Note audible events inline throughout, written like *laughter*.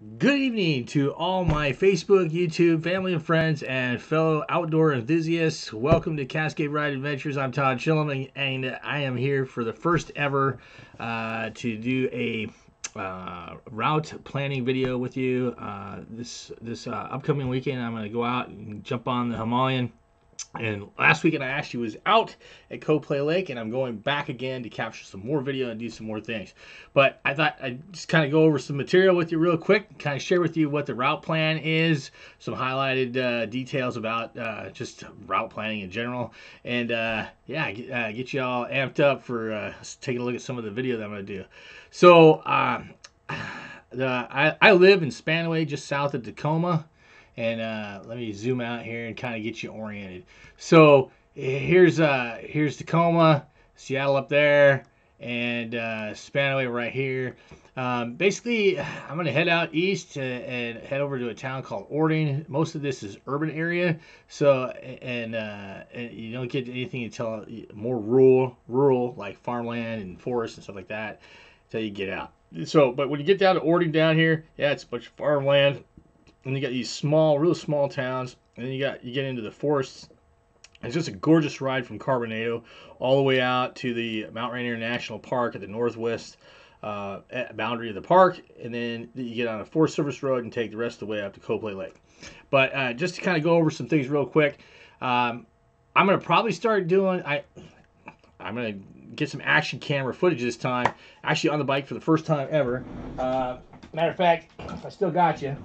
Good evening to all my Facebook, YouTube, family and friends, and fellow outdoor enthusiasts. Welcome to Cascade Ride Adventures. I'm Todd Chillum, and I am here for the first ever uh, to do a uh, route planning video with you. Uh, this this uh, upcoming weekend, I'm going to go out and jump on the Himalayan and last weekend I actually was out at Coplay Lake, and I'm going back again to capture some more video and do some more things. But I thought I'd just kind of go over some material with you real quick, kind of share with you what the route plan is, some highlighted uh, details about uh, just route planning in general, and uh, yeah, get, uh, get you all amped up for uh, taking a look at some of the video that I'm going to do. So, um, *sighs* the, I, I live in Spanaway, just south of Tacoma. And uh, let me zoom out here and kind of get you oriented. So here's uh, here's Tacoma, Seattle up there, and uh, Spanaway right here. Um, basically, I'm going to head out east and head over to a town called Orting. Most of this is urban area, so and, uh, and you don't get anything until more rural, rural like farmland and forest and stuff like that, until you get out. So, but when you get down to Orting down here, yeah, it's a bunch of farmland and you got these small, real small towns, and then you got you get into the forests. It's just a gorgeous ride from Carbonado all the way out to the Mount Rainier National Park at the northwest uh, boundary of the park, and then you get on a Forest Service road and take the rest of the way up to Coplay Lake. But uh, just to kind of go over some things real quick, um, I'm gonna probably start doing I. I'm gonna get some action camera footage this time, actually on the bike for the first time ever. Uh, matter of fact, I still got you.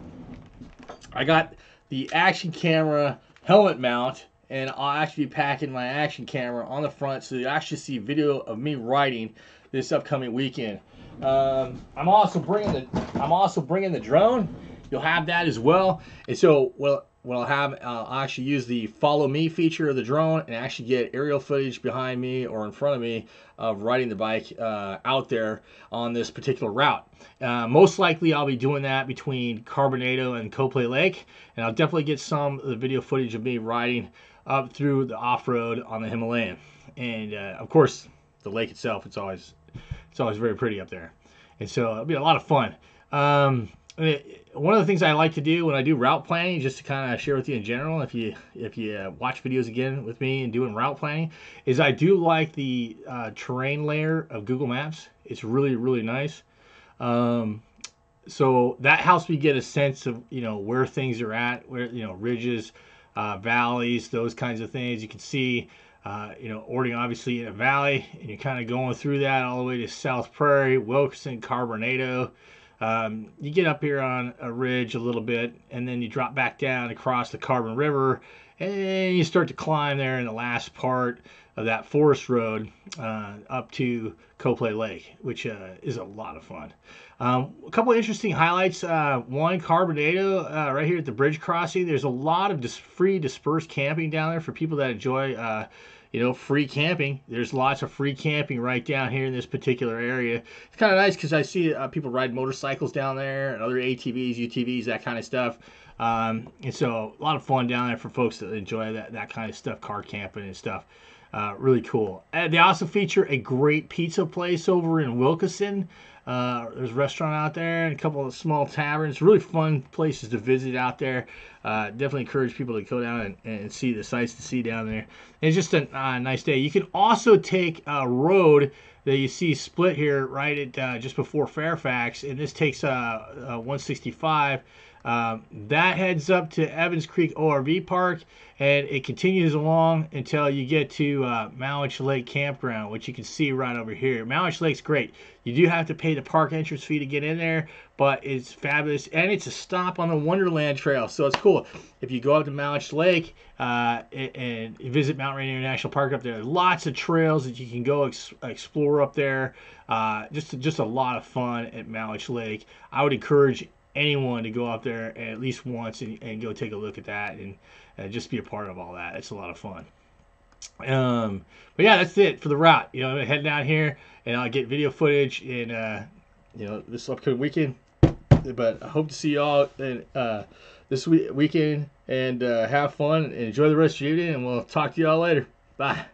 I got the action camera helmet mount and I'll actually be packing my action camera on the front so you actually see video of me riding this upcoming weekend. Um, I'm also bringing the I'm also bringing the drone. You'll have that as well. And so well what I'll have, uh, I'll actually use the follow me feature of the drone and actually get aerial footage behind me or in front of me of riding the bike uh, out there on this particular route. Uh, most likely I'll be doing that between Carbonado and Coplay Lake and I'll definitely get some of the video footage of me riding up through the off-road on the Himalayan. And uh, of course, the lake itself, it's always, it's always very pretty up there. And so it'll be a lot of fun. Um, one of the things I like to do when I do route planning, just to kind of share with you in general, if you if you uh, watch videos again with me and doing route planning, is I do like the uh, terrain layer of Google Maps. It's really really nice. Um, so that helps me get a sense of you know where things are at, where you know ridges, uh, valleys, those kinds of things. You can see. Uh, you know, Orting obviously in a valley, and you're kind of going through that all the way to South Prairie, Wilkeson, Carbonado, um, you get up here on a ridge a little bit, and then you drop back down across the Carbon River, and you start to climb there in the last part of that forest road uh, up to Coplay Lake, which uh, is a lot of fun. Um, a couple interesting highlights. Uh, one, Carbonado, uh, right here at the bridge crossing. There's a lot of dis- free dispersed camping down there for people that enjoy uh, you know, free camping. There's lots of free camping right down here in this particular area. It's kind of nice because I see uh, people ride motorcycles down there and other ATVs, UTVs, that kind of stuff. Um, and so a lot of fun down there for folks that enjoy that, that kind of stuff, car camping and stuff. Uh, really cool. Uh, they also feature a great pizza place over in Wilkeson. Uh, there's a restaurant out there and a couple of small taverns. Really fun places to visit out there. Uh, definitely encourage people to go down and, and, see the sights to see down there. And it's just a uh, nice day. You can also take a road that you see split here right at uh, just before Fairfax, and this takes uh, 165 um, that heads up to Evans Creek ORV Park and it continues along until you get to uh, Lake Campground, which you can see right over here. Mowich Lake's great. You do have to pay the park entrance fee to get in there, but it's fabulous and it's a stop on the Wonderland Trail, so it's cool. If you go up to Mowich Lake uh, and visit Mount Rainier National Park up there, lots of trails that you can go ex- explore up there. Uh, just just a lot of fun at Mowich Lake. I would encourage anyone to go out there at least once and, and go take a look at that and just be a part of all that. It's a lot of fun. Um, but yeah, that's it for the route. You know, I'm gonna head down here and I'll get video footage in, uh, you know, this upcoming weekend. But I hope to see y'all in, uh, this week- weekend and uh, have fun and enjoy the rest of your evening. And we'll talk to y'all later. Bye.